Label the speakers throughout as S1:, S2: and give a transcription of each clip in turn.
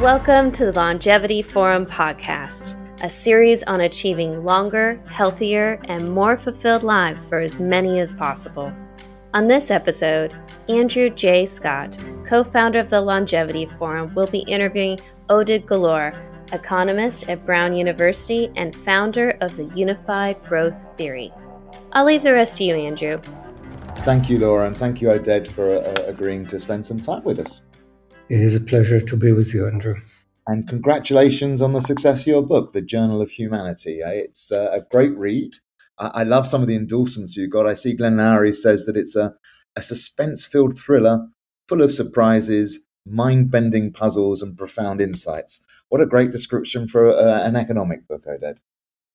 S1: Welcome to the Longevity Forum podcast, a series on achieving longer, healthier, and more fulfilled lives for as many as possible. On this episode, Andrew J. Scott, co founder of the Longevity Forum, will be interviewing Oded Galor, economist at Brown University and founder of the Unified Growth Theory. I'll leave the rest to you, Andrew.
S2: Thank you, Laura, and thank you, Oded, for uh, agreeing to spend some time with us.
S3: It is a pleasure to be with you, Andrew.
S2: And congratulations on the success of your book, The Journey of Humanity. Uh, it's uh, a great read. I love some of the endorsements you got. I see Glenn Loury says that it's a, a suspense filled thriller full of surprises, mind bending puzzles, and profound insights. What a great description for uh, an economic book, Oded.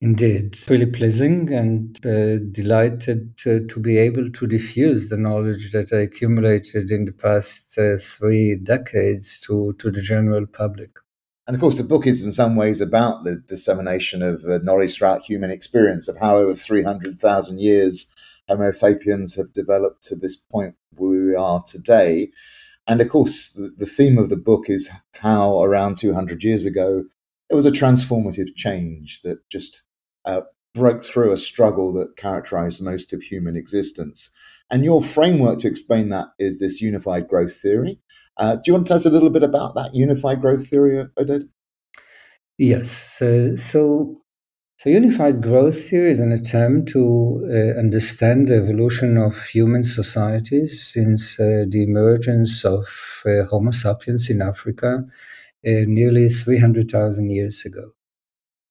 S3: Indeed, really pleasing and uh, delighted to, to, be able to diffuse the knowledge that I accumulated in the past uh, three decades to, to the general public.
S2: And of course, the book is in some ways about the dissemination of uh, knowledge throughout human experience of how over 300,000 years Homo sapiens have developed to this point where we are today. And of course, the, the theme of the book is how around 200 years ago, there was a transformative change that just uh, broke through a struggle that characterized most of human existence. And your framework to explain that is this unified growth theory. Uh, do you want to tell us a little bit about that unified growth theory, Oded?
S3: Yes. Uh, so, so unified growth theory is an attempt to uh, understand the evolution of human societies since uh, the emergence of uh, Homo sapiens in Africa uh, nearly 300,000 years ago.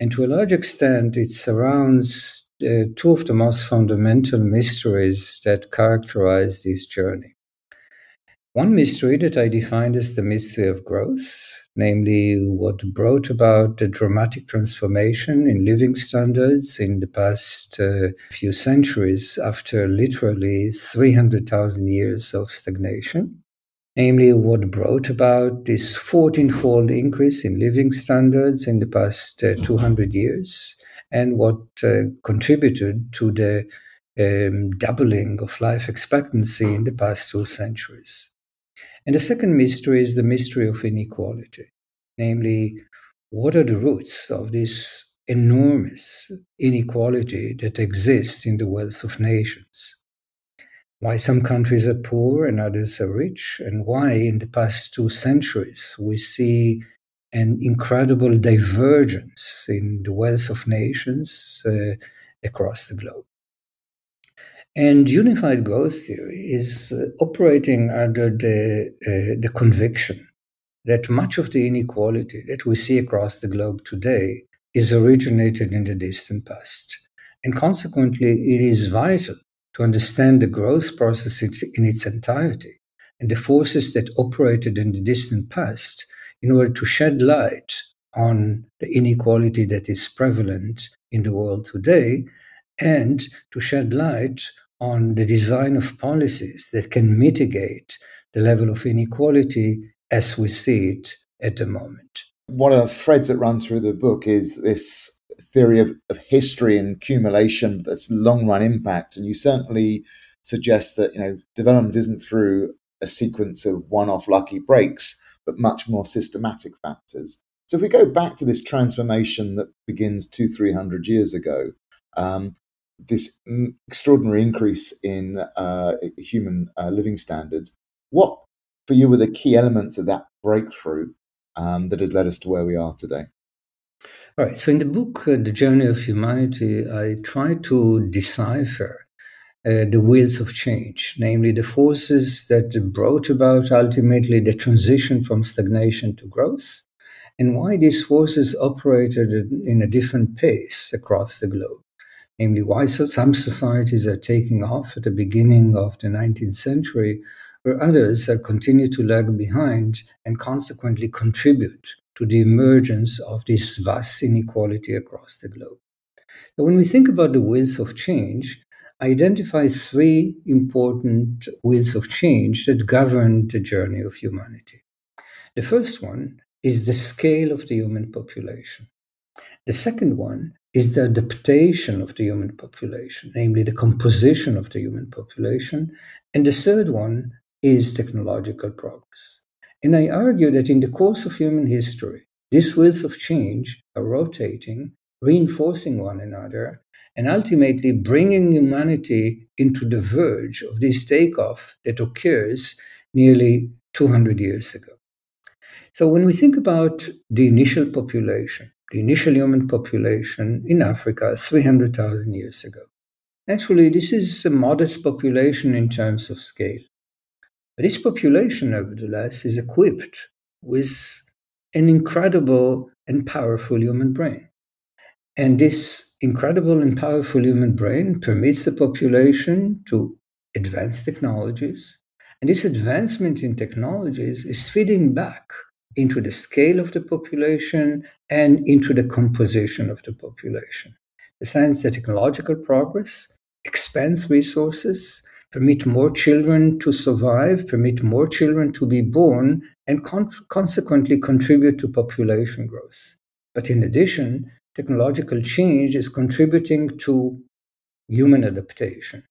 S3: And to a large extent, it surrounds uh, two of the most fundamental mysteries that characterize this journey. One mystery that I defined as the mystery of growth, namely what brought about the dramatic transformation in living standards in the past uh, few centuries after literally 300,000 years of stagnation namely what brought about this 14-fold increase in living standards in the past uh, 200 years and what uh, contributed to the um, doubling of life expectancy in the past two centuries. And the second mystery is the mystery of inequality, namely, what are the roots of this enormous inequality that exists in the wealth of nations? Why some countries are poor and others are rich, and why in the past two centuries we see an incredible divergence in the wealth of nations uh, across the globe. And unified growth theory is uh, operating under the, uh, the conviction that much of the inequality that we see across the globe today is originated in the distant past. And consequently, it is vital to understand the growth process in its entirety and the forces that operated in the distant past in order to shed light on the inequality that is prevalent in the world today and to shed light on the design of policies that can mitigate the level of inequality as we see it at the moment.
S2: One of the threads that runs through the book is this theory of, of history and accumulation that's long run impact. And you certainly suggest that you know development isn't through a sequence of one off lucky breaks, but much more systematic factors. So if we go back to this transformation that begins two, three hundred years ago, um, this extraordinary increase in uh, human uh, living standards, what for you were the key elements of that breakthrough um, that has led us to where we are today?
S3: All right. So in the book, uh, The Journey of Humanity, I try to decipher uh, the wheels of change, namely the forces that brought about ultimately the transition from stagnation to growth, and why these forces operated in a different pace across the globe. Namely, why some societies are taking off at the beginning of the 19th century, where others have continued to lag behind and consequently contribute to the emergence of this vast inequality across the globe. So when we think about the wheels of change, I identify three important wheels of change that govern the journey of humanity. The first one is the scale of the human population. The second one is the adaptation of the human population, namely the composition of the human population. And the third one is technological progress. And I argue that in the course of human history, these wheels of change are rotating, reinforcing one another, and ultimately bringing humanity into the verge of this takeoff that occurs nearly 200 years ago. So, when we think about the initial population, the initial human population in Africa 300,000 years ago, naturally, this is a modest population in terms of scale. But this population, nevertheless, is equipped with an incredible and powerful human brain. And this incredible and powerful human brain permits the population to advance technologies. And this advancement in technologies is feeding back into the scale of the population and into the composition of the population. The science that technological progress expands resources, permit more children to survive, permit more children to be born, and con- consequently contribute to population growth. But in addition, technological change is contributing to human adaptation.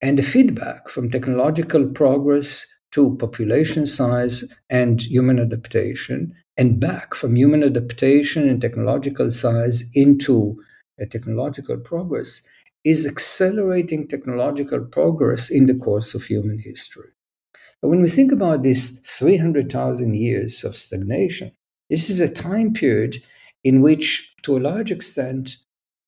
S3: And the feedback from technological progress to population size and human adaptation, and back from human adaptation and technological size into technological progress, is accelerating technological progress in the course of human history. When we think about these 300,000 years of stagnation, this is a time period in which, to a large extent,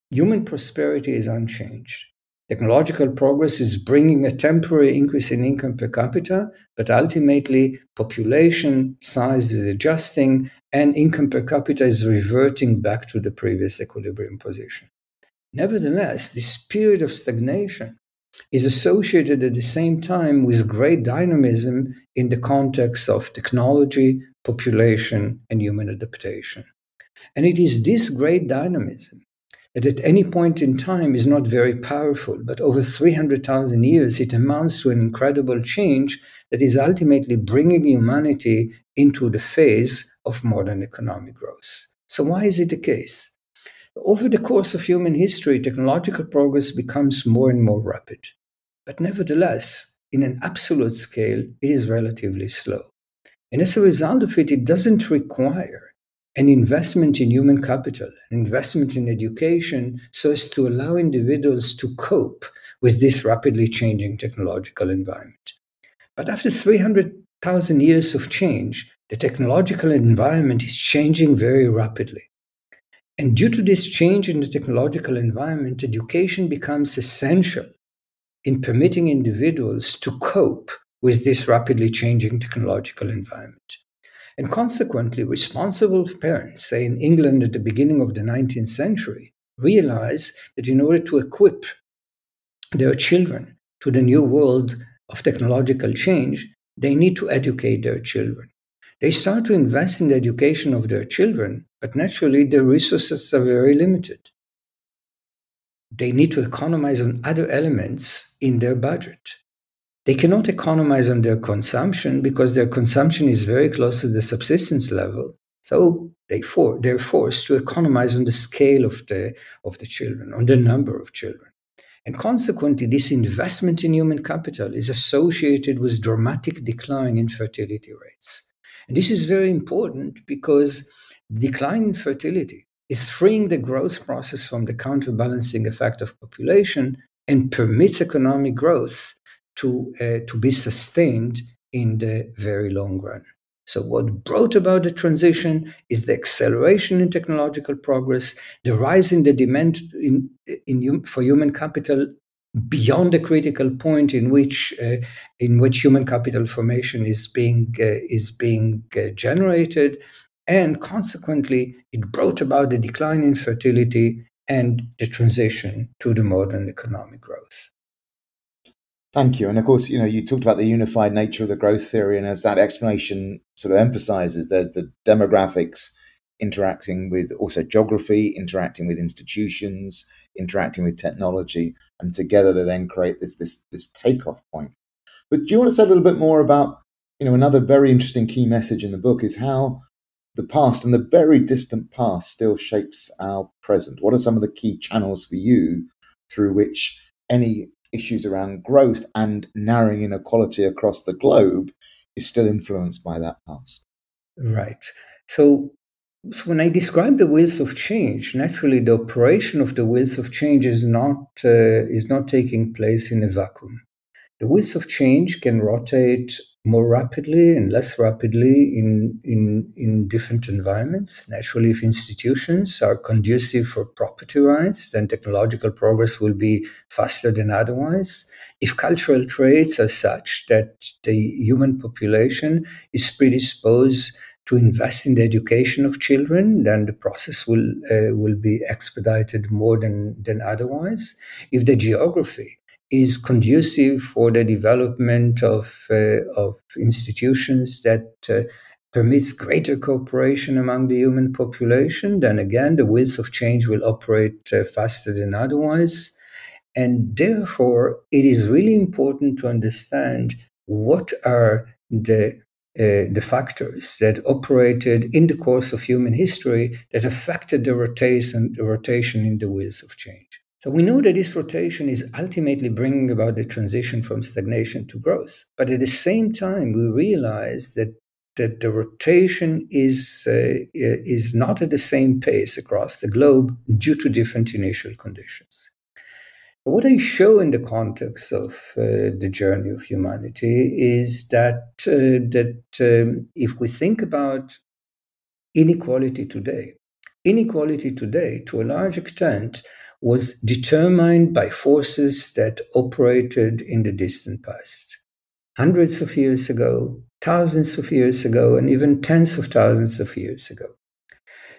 S3: human prosperity is unchanged. Technological progress is bringing a temporary increase in income per capita, but ultimately population size is adjusting and income per capita is reverting back to the previous equilibrium position. Nevertheless, this period of stagnation is associated at the same time with great dynamism in the context of technology, population, and human adaptation. And it is this great dynamism that at any point in time is not very powerful, but over 300,000 years it amounts to an incredible change that is ultimately bringing humanity into the phase of modern economic growth. So, why is it the case? Over the course of human history, technological progress becomes more and more rapid. But nevertheless, in an absolute scale, it is relatively slow. And as a result of it, it doesn't require an investment in human capital, an investment in education, so as to allow individuals to cope with this rapidly changing technological environment. But after 300,000 years of change, the technological environment is changing very rapidly. And due to this change in the technological environment, education becomes essential in permitting individuals to cope with this rapidly changing technological environment. And consequently, responsible parents, say in England at the beginning of the 19th century, realize that in order to equip their children to the new world of technological change, they need to educate their children. They start to invest in the education of their children, but naturally their resources are very limited. They need to economize on other elements in their budget. They cannot economize on their consumption because their consumption is very close to the subsistence level. So they for, they're forced to economize on the scale of the, of the children, on the number of children. And consequently, this investment in human capital is associated with dramatic decline in fertility rates. And this is very important because decline in fertility is freeing the growth process from the counterbalancing effect of population and permits economic growth to, uh, to be sustained in the very long run. So, what brought about the transition is the acceleration in technological progress, the rise in the demand in, in, for human capital beyond the critical point in which uh, in which human capital formation is being uh, is being uh, generated, and consequently, it brought about the decline in fertility and the transition to the modern economic growth.
S2: Thank you. And of course, you know, you talked about the unified nature of the growth theory, and as that explanation sort of emphasizes, there's the demographics interacting with also geography, interacting with institutions, interacting with technology, and together they then create this this this takeoff point. But do you want to say a little bit more about, you know, another very interesting key message in the book is how the past and the very distant past still shapes our present. What are some of the key channels for you through which any issues around growth and narrowing inequality across the globe is still influenced by that past.
S3: Right. So, so when I describe the wheels of change, naturally the operation of the wheels of change is not uh, is not taking place in a vacuum. The wheels of change can rotate more rapidly and less rapidly in, in, in different environments. Naturally, if institutions are conducive for property rights, then technological progress will be faster than otherwise. If cultural traits are such that the human population is predisposed to invest in the education of children, then the process will uh, will be expedited more than than otherwise. If the geography is conducive for the development of, uh, of institutions that uh, permits greater cooperation among the human population, then again, the wheels of change will operate uh, faster than otherwise. And therefore, it is really important to understand what are the uh, the factors that operated in the course of human history that affected the rotation, the rotation in the wheels of change. So we know that this rotation is ultimately bringing about the transition from stagnation to growth. But at the same time, we realize that that the rotation is uh, is not at the same pace across the globe due to different initial conditions. What I show in the context of uh, the journey of humanity is that uh, that um, if we think about inequality today, inequality today, to a large extent, was determined by forces that operated in the distant past. Hundreds of years ago, thousands of years ago, and even tens of thousands of years ago.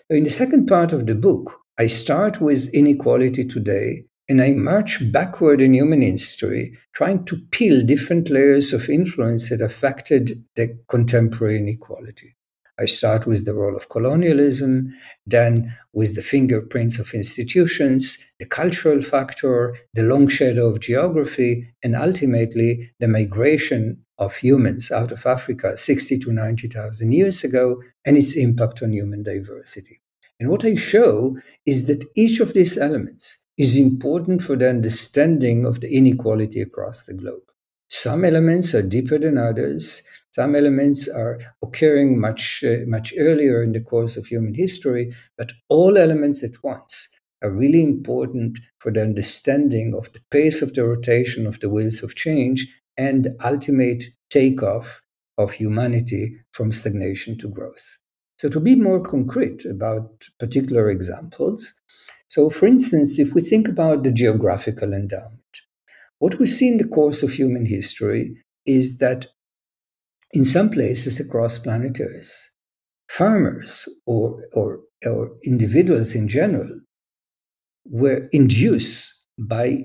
S3: In the second part of the book, I start with inequality today and I march backward in human history, trying to peel different layers of influence that affected the contemporary inequality. I start with the role of colonialism, then with the fingerprints of institutions, the cultural factor, the long shadow of geography, and ultimately the migration of humans out of Africa 60 to 90,000 years ago and its impact on human diversity. And what I show is that each of these elements is important for the understanding of the inequality across the globe. Some elements are deeper than others, some elements are occurring much, uh, much earlier in the course of human history, but all elements at once are really important for the understanding of the pace of the rotation of the wheels of change and ultimate takeoff of humanity from stagnation to growth. So, to be more concrete about particular examples, so for instance, if we think about the geographical endowment, what we see in the course of human history is that in some places across planet Earth, farmers or, or, or individuals in general were induced by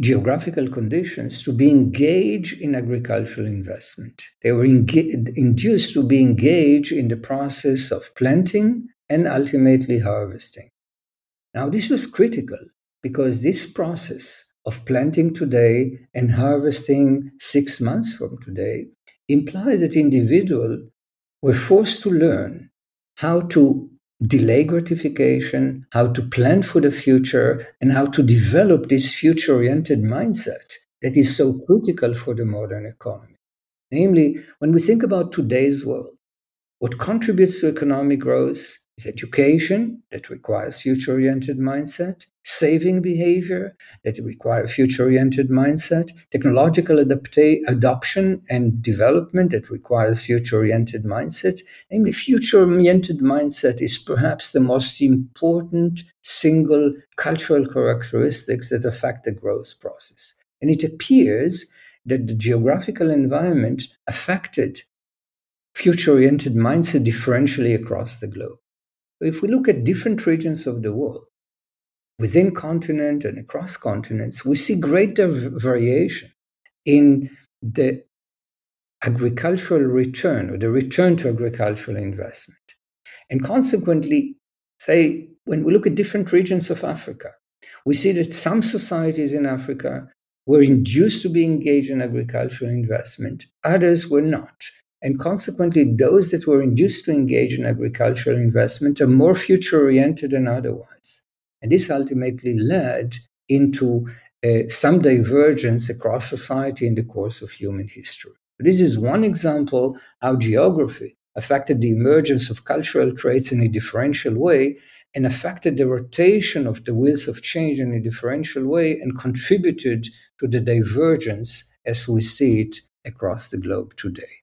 S3: geographical conditions to be engaged in agricultural investment. They were induced to be engaged in the process of planting and ultimately harvesting. Now, this was critical because this process of planting today and harvesting six months from today implies that individuals were forced to learn how to delay gratification, how to plan for the future, and how to develop this future oriented mindset that is so critical for the modern economy. Namely, when we think about today's world, what contributes to economic growth is education that requires future oriented mindset, saving behavior that require future oriented mindset, technological adoption and development that requires future oriented mindset. Namely, future oriented mindset is perhaps the most important single cultural characteristics that affect the growth process. And it appears that the geographical environment affected future oriented mindset differentially across the globe. If we look at different regions of the world, within continent and across continents, we see greater variation in the agricultural return or the return to agricultural investment. And consequently, say, when we look at different regions of Africa, we see that some societies in Africa were induced to be engaged in agricultural investment, others were not. And consequently, those that were induced to engage in agricultural investment are more future oriented than otherwise. And this ultimately led into uh, some divergence across society in the course of human history. This is one example how geography affected the emergence of cultural traits in a differential way and affected the rotation of the wheels of change in a differential way and contributed to the divergence as we see it across the globe today.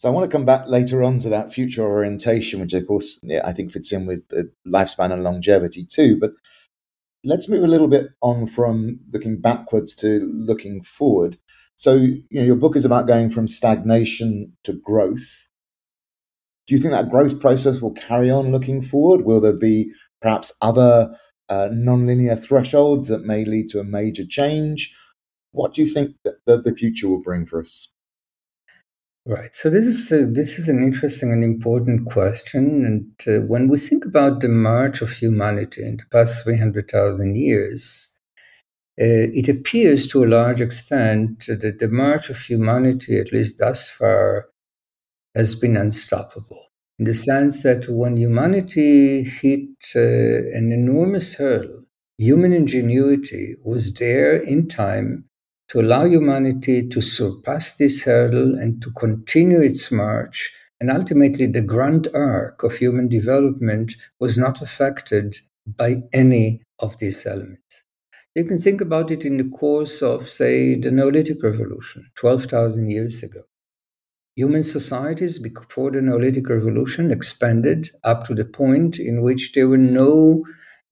S2: So I want to come back later on to that future orientation, which of course yeah, I think fits in with the lifespan and longevity too. But let's move a little bit on from looking backwards to looking forward. So you know, your book is about going from stagnation to growth. Do you think that growth process will carry on looking forward? Will there be perhaps other uh, nonlinear thresholds that may lead to a major change? What do you think that the future will bring for us?
S3: Right. So this is a, this is an interesting and important question. And uh, when we think about the march of humanity in the past three hundred thousand years, uh, it appears to a large extent that the march of humanity, at least thus far, has been unstoppable in the sense that when humanity hit uh, an enormous hurdle, human ingenuity was there in time to allow humanity to surpass this hurdle and to continue its march. And ultimately, the grand arc of human development was not affected by any of these elements. You can think about it in the course of, say, the Neolithic Revolution, 12,000 years ago. Human societies before the Neolithic Revolution expanded up to the point in which there were no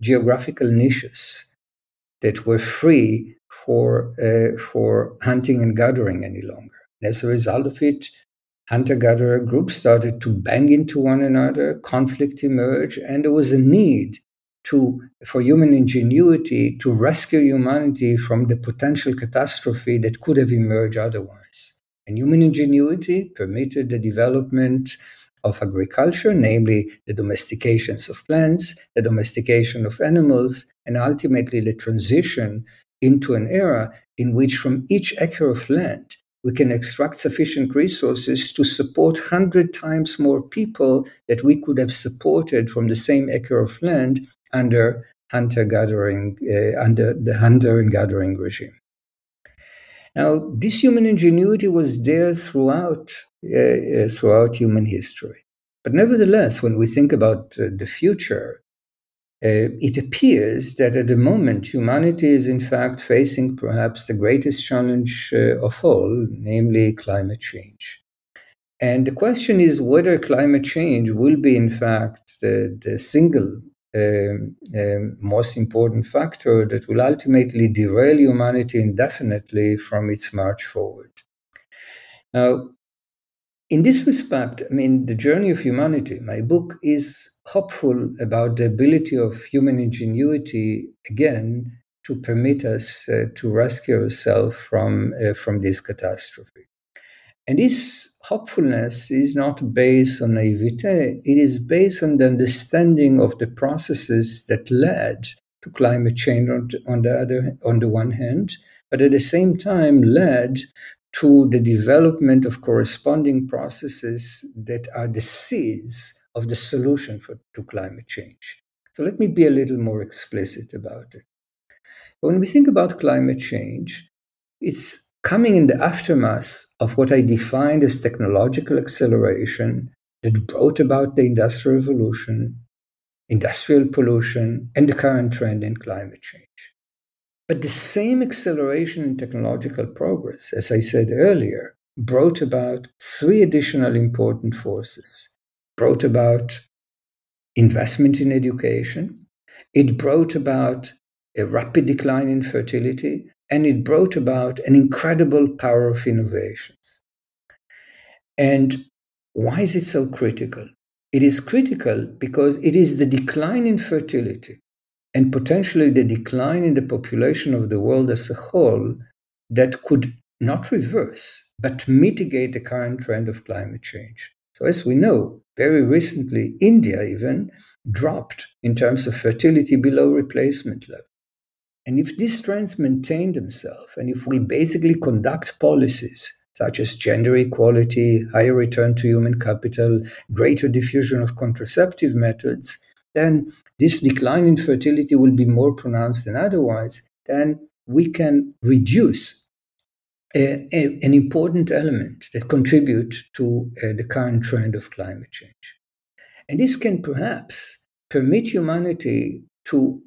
S3: geographical niches that were free for, uh, for hunting and gathering any longer. As a result of it, hunter gatherer groups started to bang into one another, conflict emerged, and there was a need to, for human ingenuity to rescue humanity from the potential catastrophe that could have emerged otherwise. And human ingenuity permitted the development of agriculture, namely the domestications of plants, the domestication of animals, and ultimately the transition into an era in which from each acre of land we can extract sufficient resources to support 100 times more people that we could have supported from the same acre of land under hunter gathering uh, under the hunter and gathering regime now, this human ingenuity was there throughout, uh, uh, throughout human history. But nevertheless, when we think about uh, the future, uh, it appears that at the moment humanity is in fact facing perhaps the greatest challenge uh, of all, namely climate change. And the question is whether climate change will be, in fact, the, the single um, um, most important factor that will ultimately derail humanity indefinitely from its march forward. Now, in this respect, I mean, the journey of humanity, my book is hopeful about the ability of human ingenuity again to permit us uh, to rescue ourselves from, uh, from this catastrophe. And this hopefulness is not based on naivete, it is based on the understanding of the processes that led to climate change on, on, the other on the one hand, but at the same time led to the development of corresponding processes that are the seeds of the solution for, to climate change. So let me be a little more explicit about it. When we think about climate change, it's coming in the aftermath of what I defined as technological acceleration that brought about the Industrial Revolution, industrial pollution, and the current trend in climate change. But the same acceleration in technological progress, as I said earlier, brought about three additional important forces. Brought about investment in education, it brought about a rapid decline in fertility, and it brought about an incredible power of innovations. And why is it so critical? It is critical because it is the decline in fertility and potentially the decline in the population of the world as a whole that could not reverse, but mitigate the current trend of climate change. So, as we know, very recently, India even dropped in terms of fertility below replacement level. And if these trends maintain themselves, and if we basically conduct policies such as gender equality, higher return to human capital, greater diffusion of contraceptive methods, then this decline in fertility will be more pronounced than otherwise, then we can reduce a, a, an important element that contributes to uh, the current trend of climate change. And this can perhaps permit humanity to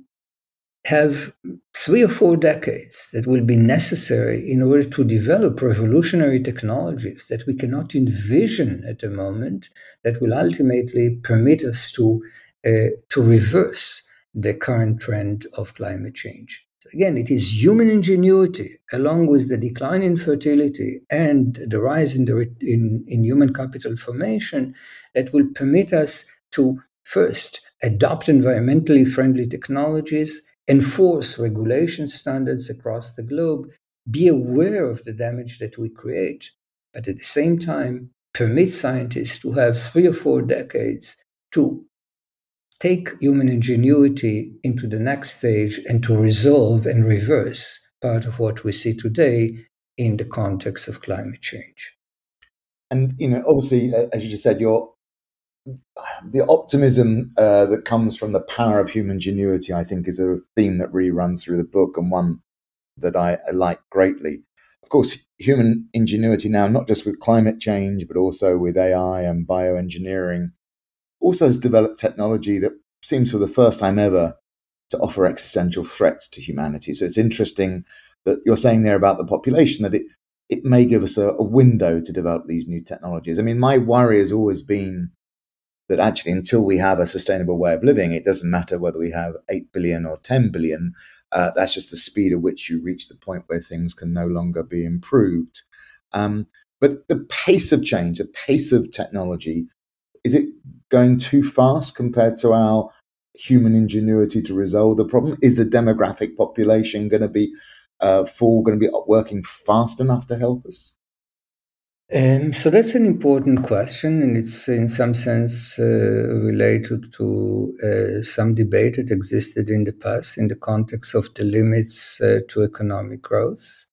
S3: have three or four decades that will be necessary in order to develop revolutionary technologies that we cannot envision at the moment that will ultimately permit us to, Uh, to reverse the current trend of climate change. Again, it is human ingenuity, along with the decline in fertility and the rise in, the, in, in human capital formation, that will permit us to first adopt environmentally friendly technologies enforce regulation standards across the globe, be aware of the damage that we create, but at the same time, permit scientists to have three or four decades to take human ingenuity into the next stage and to resolve and reverse part of what we see today in the context of climate change.
S2: And you know, obviously, as you just said, you're the optimism uh, that comes from the power of human ingenuity, I think, is a theme that really runs through the book and one that I, I like greatly. Of course, human ingenuity now, not just with climate change, but also with AI and bioengineering, also has developed technology that seems for the first time ever to offer existential threats to humanity. So it's interesting that you're saying there about the population that it, it may give us a, a window to develop these new technologies. I mean, my worry has always been that actually until we have a sustainable way of living, it doesn't matter whether we have 8 billion or 10 billion. Uh, that's just the speed at which you reach the point where things can no longer be improved. Um, but the pace of change, the pace of technology, is it going too fast compared to our human ingenuity to resolve the problem? Is the demographic population going to be uh, full, going to be working fast enough to help us?
S3: Um, so that's an important question, and it's in some sense uh, related to uh, some debate that existed in the past in the context of the limits uh, to economic growth.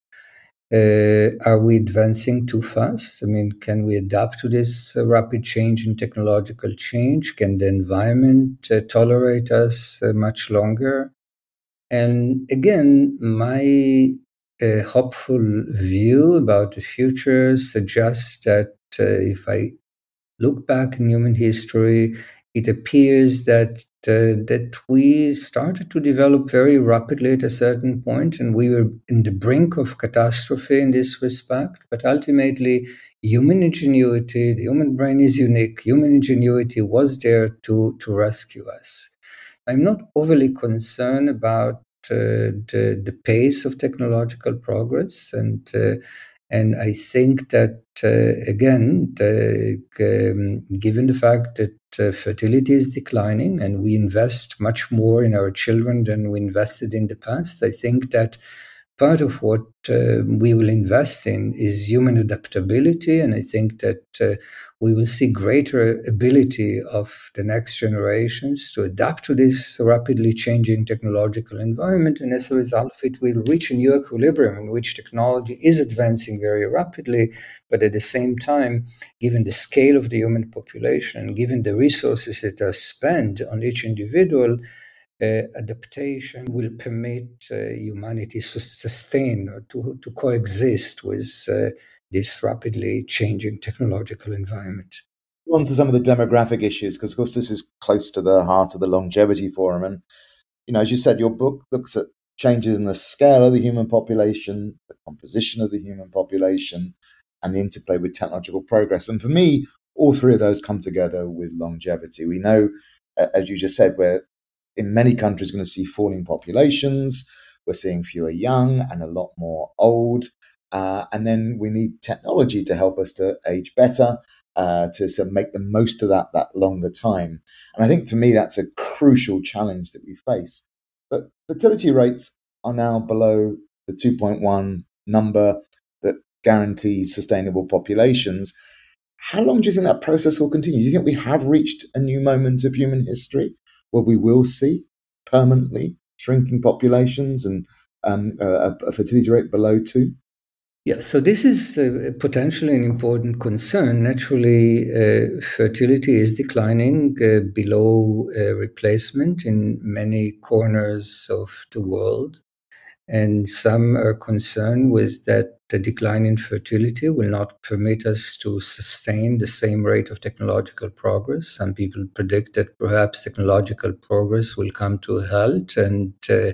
S3: Uh, are we advancing too fast? I mean, can we adapt to this uh, rapid change in technological change? Can the environment uh, tolerate us much longer? And again, my a hopeful view about the future suggests that uh, if I look back in human history, it appears that uh, that we started to develop very rapidly at a certain point, and we were in the brink of catastrophe in this respect. But ultimately, human ingenuity, the human brain is unique. Human ingenuity was there to to rescue us. I'm not overly concerned about uh, the, the pace of technological progress and uh, and I think that uh, again, the, um, given the fact that uh, fertility is declining and we invest much more in our children than we invested in the past, I think that part of what uh, we will invest in is human adaptability. And I think that uh, we will see greater ability of the next generations to adapt to this rapidly changing technological environment. And as a result of it, we'll reach a new equilibrium in which technology is advancing very rapidly, but at the same time, given the scale of the human population, given the resources that are spent on each individual, adaptation will permit uh, humanity to sustain or to, to coexist with uh, this rapidly changing technological environment.
S2: On to some of the demographic issues, because of course this is close to the heart of the longevity forum. And, you know, as you said, your book looks at changes in the scale of the human population, the composition of the human population, and the interplay with technological progress. And for me, all three of those come together with longevity. We know, as you just said, we're in many countries going to see falling populations. We're seeing fewer young and a lot more old. Uh, and then we need technology to help us to age better, uh, to sort of make the most of that that longer time. And I think for me that's a crucial challenge that we face. But fertility rates are now below the 2.1 number that guarantees sustainable populations. How long do you think that process will continue? Do you think we have reached a new moment of human history where we will see permanently shrinking populations and um, a, a fertility rate below two?
S3: Yeah, so this is uh, potentially an important concern. Naturally, uh, fertility is declining uh, below uh, replacement in many corners of the world. And some are concerned with that the decline in fertility will not permit us to sustain the same rate of technological progress. Some people predict that perhaps technological progress will come to a halt and uh,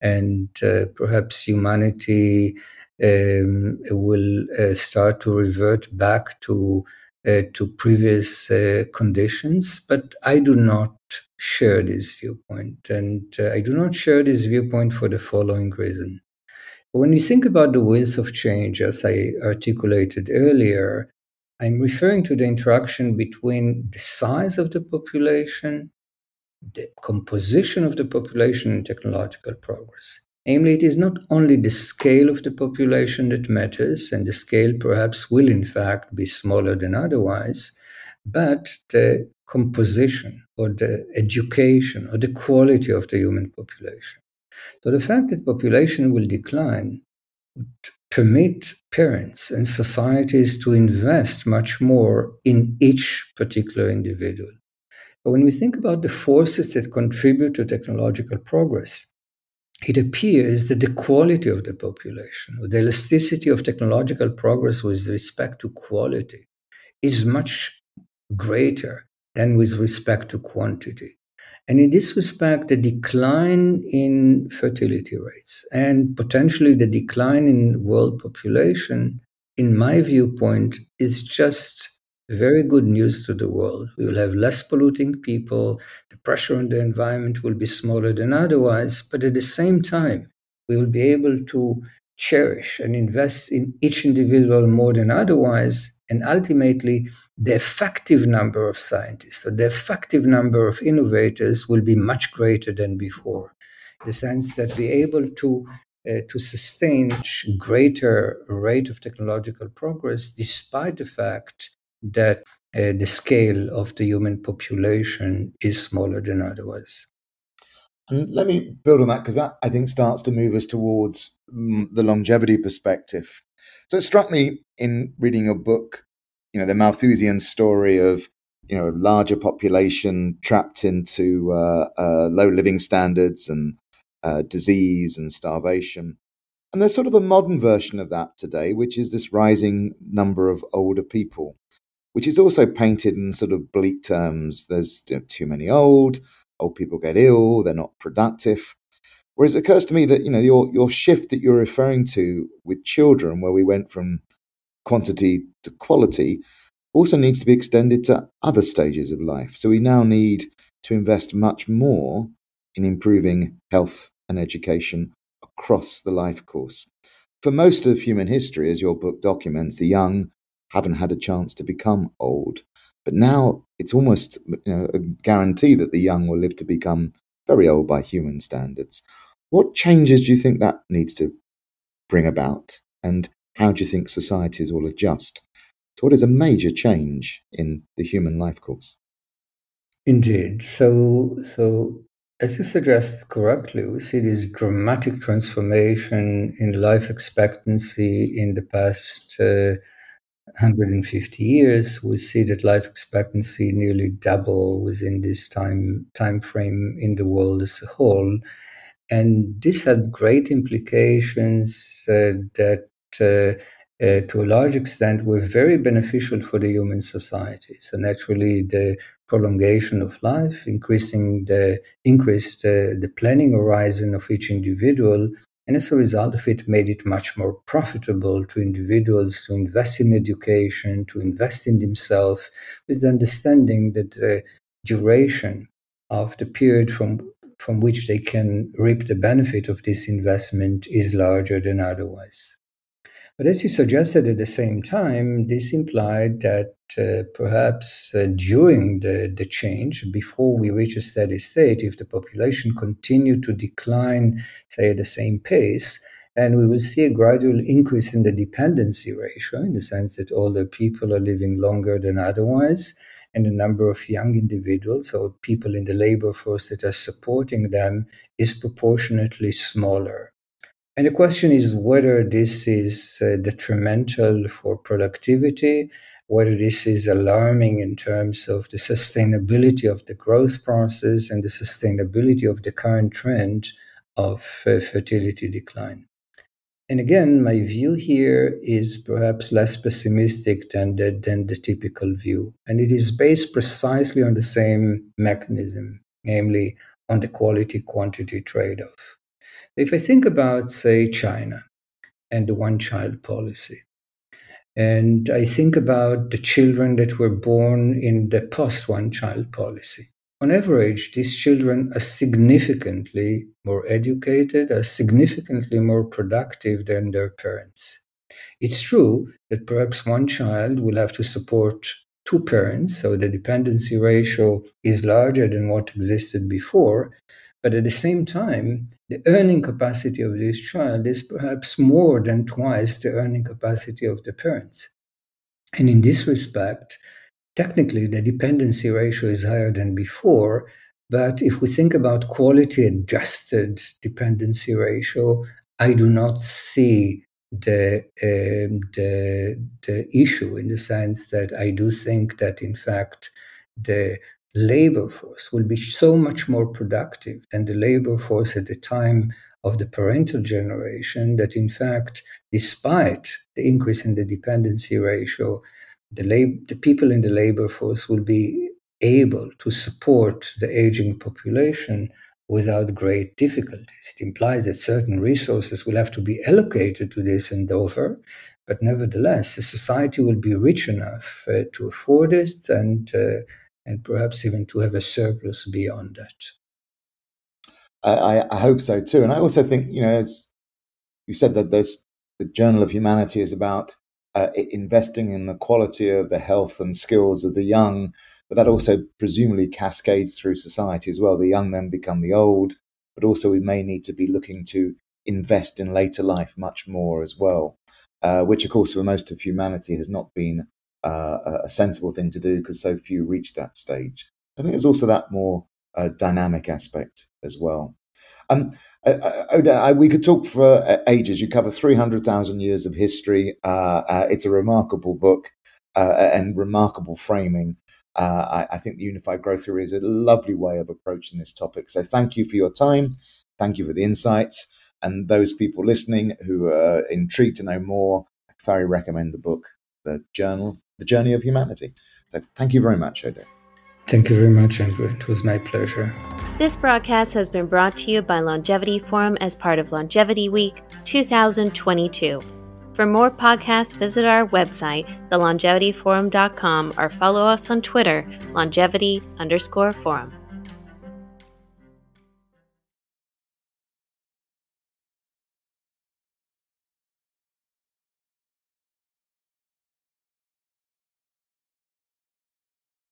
S3: and uh, perhaps humanity um, will uh, start to revert back to uh, to previous uh, conditions. But I do not share this viewpoint, and uh, I do not share this viewpoint for the following reason. When we think about the wheels of change, as I articulated earlier, I'm referring to the interaction between the size of the population, the composition of the population, and technological progress. Namely, it is not only the scale of the population that matters, and the scale perhaps will in fact be smaller than otherwise, but the composition or the education or the quality of the human population. So the fact that population will decline would permit parents and societies to invest much more in each particular individual. But when we think about the forces that contribute to technological progress, it appears that the quality of the population, or the elasticity of technological progress with respect to quality, is much greater than with respect to quantity. And in this respect, the decline in fertility rates and potentially the decline in world population, in my viewpoint, is just very good news to the world. We will have less polluting people, the pressure on the environment will be smaller than otherwise, but at the same time, we will be able to cherish and invest in each individual more than otherwise, and ultimately, the effective number of scientists or the effective number of innovators will be much greater than before. In the sense that we're able to uh, to sustain greater rate of technological progress despite the fact that uh, the scale of the human population is smaller than otherwise.
S2: And let me build on that because that I think starts to move us towards mm, the longevity perspective. So it struck me in reading your book, you know, the Malthusian story of you know a larger population trapped into uh, uh, low living standards and uh, disease and starvation. And there's sort of a modern version of that today, which is this rising number of older people which is also painted in sort of bleak terms. There's too many old, old people get ill, they're not productive. Whereas it occurs to me that you know your your shift that you're referring to with children, where we went from quantity to quality, also needs to be extended to other stages of life. So we now need to invest much more in improving health and education across the life course. For most of human history, as your book documents, the young haven't had a chance to become old. But now it's almost you know, a guarantee that the young will live to become very old by human standards. What changes do you think that needs to bring about? And how do you think societies will adjust to what is a major change in the human life course?
S3: Indeed. So, so as you suggest correctly, we see this dramatic transformation in life expectancy in the past uh, 150 years, we see that life expectancy nearly double within this time time frame in the world as a whole, and this had great implications uh, that. Uh, uh, to a large extent, were very beneficial for the human society. So naturally, the prolongation of life, increasing the increased uh, the planning horizon of each individual, and as a result of it, made it much more profitable to individuals to invest in education, to invest in themselves, with the understanding that the duration of the period from, from which they can reap the benefit of this investment is larger than otherwise. But as you suggested at the same time, this implied that perhaps uh, during the, the change, before we reach a steady state, if the population continue to decline, say, at the same pace, and we will see a gradual increase in the dependency ratio, in the sense that older people are living longer than otherwise, and the number of young individuals or people in the labor force that are supporting them is proportionately smaller. And the question is whether this is uh, detrimental for productivity, whether this is alarming in terms of the sustainability of the growth process and the sustainability of the current trend of uh, fertility decline. And again, my view here is perhaps less pessimistic than the, than the typical view. And it is based precisely on the same mechanism, namely on the quality quantity trade off. If I think about, say, China and the one child policy, and I think about the children that were born in the post one child policy, on average, these children are significantly more educated, are significantly more productive than their parents. It's true that perhaps one child will have to support two parents, so the dependency ratio is larger than what existed before. But at the same time, the earning capacity of this child is perhaps more than twice the earning capacity of the parents. And in this respect, technically the dependency ratio is higher than before. But if we think about quality adjusted dependency ratio, I do not see the, um, the, the issue in the sense that I do think that, in fact, the labor force will be so much more productive than the labor force at the time of the parental generation that, in fact, despite the increase in the dependency ratio, the, lab- the people in the labor force will be able to support the aging population without great difficulties. It implies that certain resources will have to be allocated to this endeavor, but nevertheless, the society will be rich enough uh, to afford it and, uh, and perhaps even to have a surplus beyond that.
S2: I, I, hope so too. And I also think, you know, as you said that there's the Journal of Humanity is about uh, investing in the quality of the health and skills of the young, but that also presumably cascades through society as well. The young then become the old, but also we may need to be looking to invest in later life much more as well, uh, which of course for most of humanity has not been uh, a sensible thing to do because so few reach that stage. I think there's also that more uh, dynamic aspect as well. Um, I, I, we could talk for uh, ages. You cover 300,000 years of history. Uh, uh, it's a remarkable book uh, and remarkable framing. I, I, think the unified growth theory is a lovely way of approaching this topic. So thank you for your time. Thank you for the insights. And those people listening who are intrigued to know more, I thoroughly recommend the book, The Journal, The Journey of Humanity. So thank you very much, Oded.
S3: Thank you very much, Andrew. It was my pleasure.
S1: This broadcast has been brought to you by Longevity Forum as part of Longevity Week 2022. For more podcasts, visit our website, thelongevityforum.com, or follow us on Twitter, longevity underscore forum.